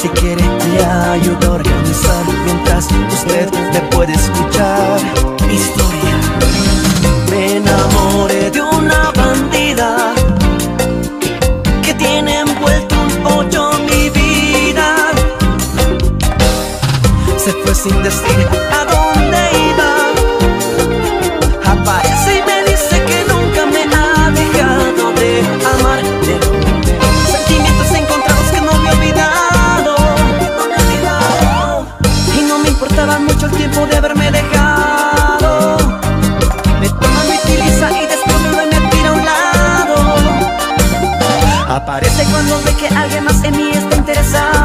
Si quiere le ayudo a organizar Mientras usted me puede escuchar. Historia. Me enamoré de una bandida Que tiene envuelto un hoyo mi vida. Se fue sin decir Estaba mucho el tiempo de haberme dejado. Me toma, me utiliza y después me me tira a un lado. Aparece cuando ve que alguien más en mí está interesado.